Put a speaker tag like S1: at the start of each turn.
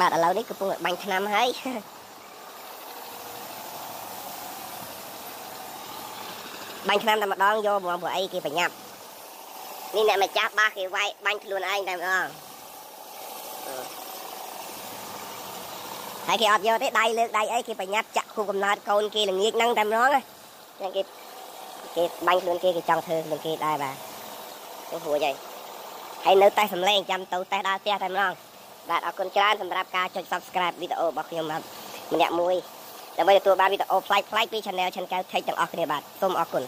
S1: បាទឥឡូវនេះកំពុងបាញ់ថ្នាំហើយបាញ់ថ្នាំតែម្ដងយកហ្មងព្រោះអីគេប្រញាប់នេះអ្នកម្ចាស់បាសគេវាយបាញ់ខ្លួនឯងតែម្ដងហើយគេអត់យកទេដៃលើកដៃអីគេប្រញាប់ចាក់ខួបកំណើតកូនគេល្ងាចហ្នឹងតែម្ដងហ្នឹងគេគេបាញ់ខ្លួនគេគេចង់ធ្វើខ្លួនគេដែរបាទទៅរួចហើយហើយនៅតែសំឡេងចាំទៅតែដល់ផ្ទះតែម្ដង បាទអរគុណច្រើនសម្រាប់ការចុច Subscribe វីដេអូរបស់ខ្ញុំបាទម្នាក់មួយដើម្បីទទួលបានវីដេអូប្លែកៗពី Channel ឆានកៅ Tech ទាំងអស់គ្នាបាទសូមអរគុណ